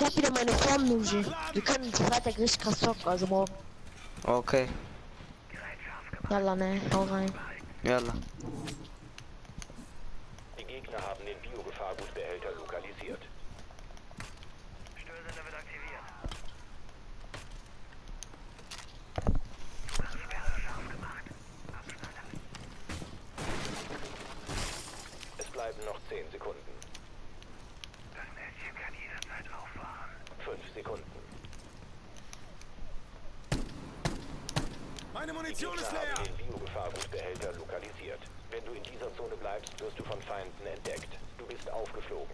Ich hab wieder meine Form, Nuji. Wir können Freitag richtig krass zocken, also morgen. Okay, Yalla, ne, hau rein. yalla. Die Gegner haben den Biogefahrgutbehälter lokalisiert. Störsender wird aktiviert. Es bleiben noch 10 Sekunden. Das Mädchen kann jederzeit 5 Sekunden. Meine Munition ist leer! den Biogefahrgutbehälter lokalisiert. Wenn du in dieser Zone bleibst, wirst du von Feinden entdeckt. Du bist aufgeflogen.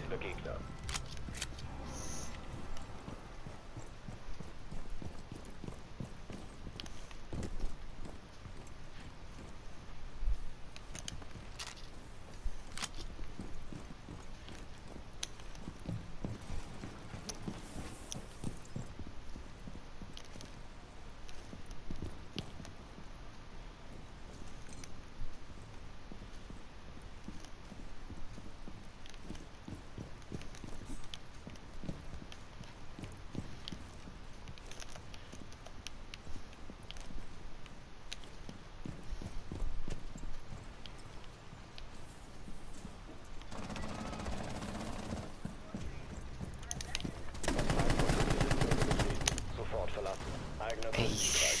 Gegner. Peace.